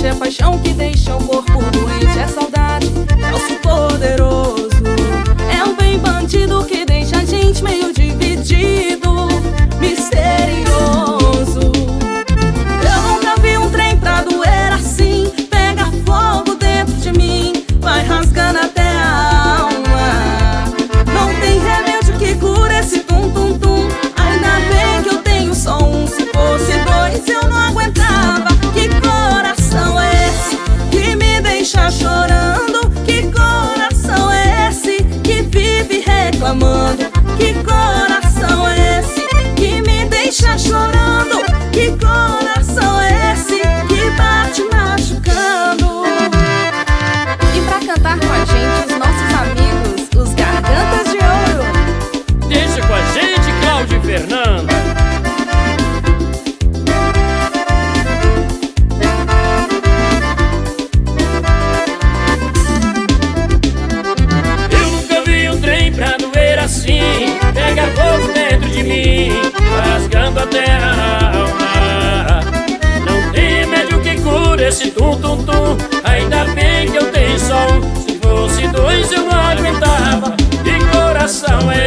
é paixão que deixa o corpo doente. deixa chorando. Que coração é esse que vive reclamando? Que coração pega fogo dentro de mim Rasgando até a alma Não tem medo que cura esse tum-tum-tum Ainda bem que eu tenho só um Se fosse dois eu não aguentava. De coração é